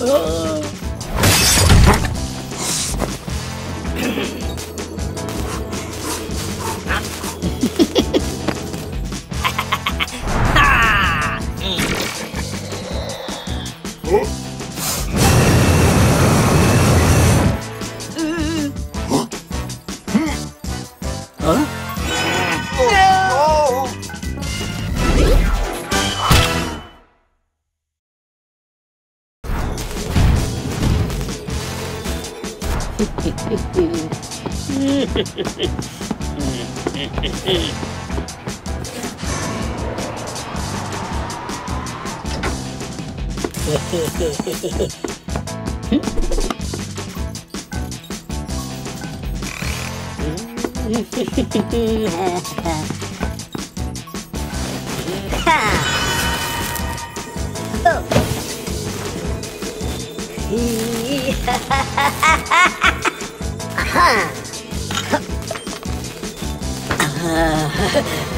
Oh. oh. Aha. Uh-huh.